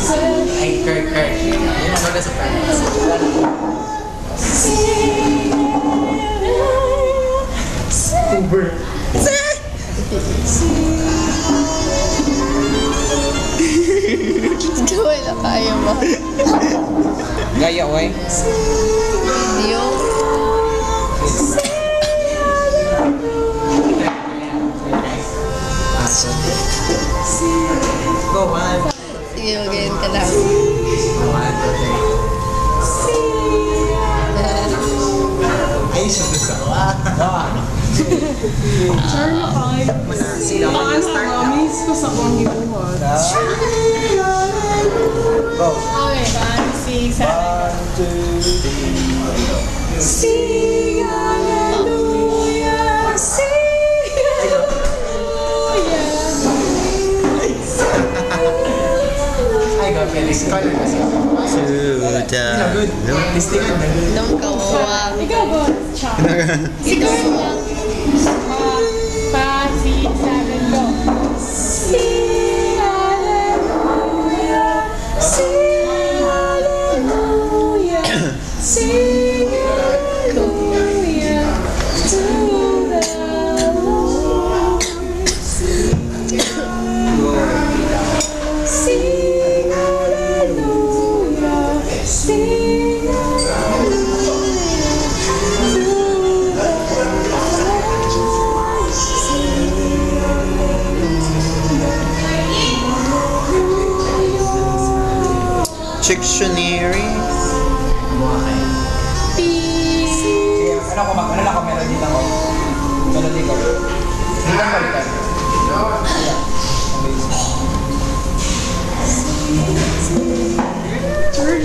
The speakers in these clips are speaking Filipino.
Ay, Kirk, Kirk. Yun ang sa parents. Uber. Gawin na tayo mo. Gaya, ah. Char, makakain. Baka na mummies ko sa kong gibuhat. Go. Okay, One, two, three, four. Good. Nung kawawang. Ikaw ba? Cha. Ikaw ba?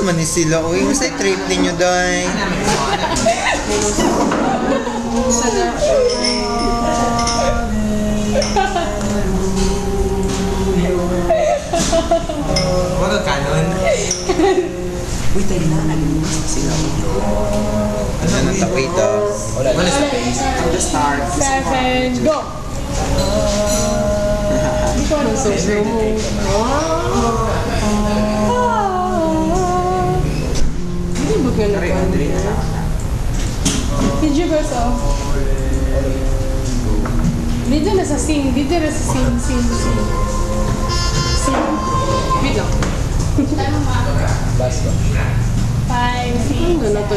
Sa man ni sila? Uy, mas ay trip ninyo, day. Mga kanon. Uy, tayo na. Nalimutan sila. Ano nang tapito? Wala. One is the base. From the start. seven, go. Hindi ko alam sa Hindi ba ganun? Che giro questo? Video nessa sim, video nessa sim, sim, sim. Sim. Video. Basta. Pai, sim. Eu não tô.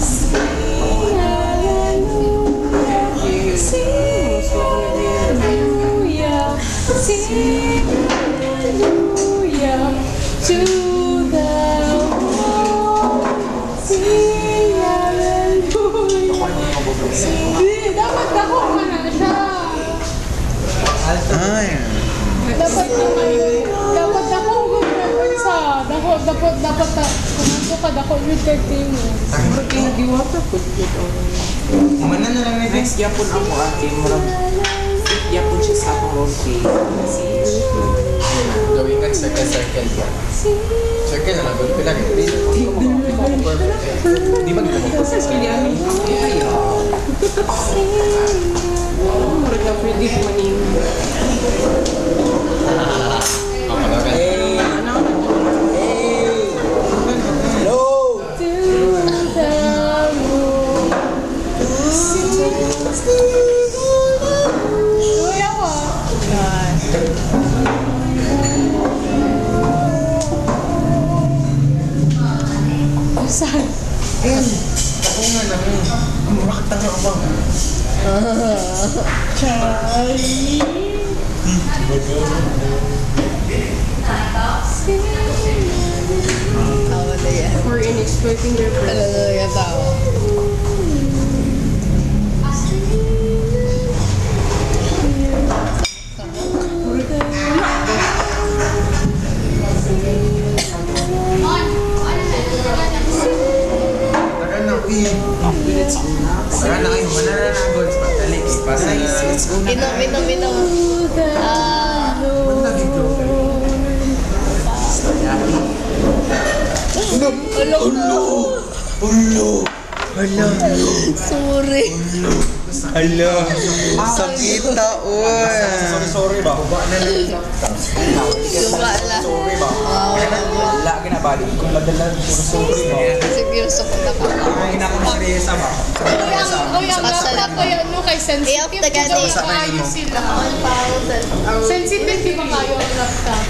Sim. Sim, aleluia. Sim, aleluia. Sim, aleluia. Ay. Dapat dapat ako gumagawin sa dapat dapat ta kumanto ka dako yun kay team mo. Porque nagiwata po dito. Umana na lang na Next yapon ako ate, murag yapon siya sa akong role play message. Gawin ka circle circle ka. Circle na lang. Gawin ko lang. Di ba gumagawin? Sa kanya Murag na predict man yung Hey! Hello! Saan? Ako nga naman. Ang rock tanga ako. Charlie. Hallelujah. We're in expecting their praise. Hallelujah, Pasa na. Inom, inom, inom. Ah. Ulo! Ulo! Ulo! Ulo! Sorry. Hala. Sakit taon. Sorry, sorry ba? Huba na lang. Suba lang. Sorry ba? Wala ka na bali. Kung madala, sorry, ba? Seryoso ko na ka. Kung ina ko seryosa ba? Uy, ang, uy, ang lang. ko yan, no, kay sensitive. Iyak na daw kayo sila. Sensitive, di ba kayo ang laptop?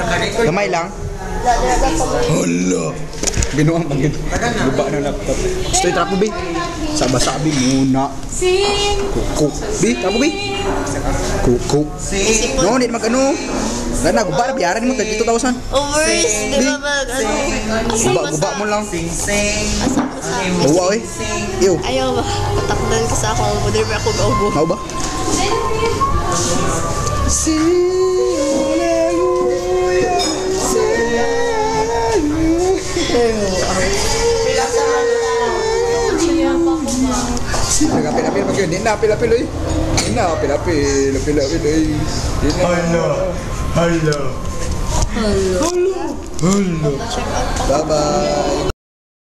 Nakarecord. Gamay lang. Hala. Binuang pagin. Guba ng laptop. Stay trapo bi. Sabi-sabi muna. Sing! Kuko. Bi, trapo bi. Kuko. No, hindi mag ano. Gana, guba na biyaran mo 32,000. Overs, di ba ba? Ano? Guba, guba mo lang. Sing sing. Asa ko sa Bawa eh. Ew. Ayaw ba? Patakdan ko sa ako. Mother ba ako gaubo? Mau ba? Nagapil-apil Tengah apel-apel pakai ni nak apel-apel lagi. Ni nak apel-apel, apel-apel lagi. Hello. Hello. Hello. Hello. Hello. Bye bye.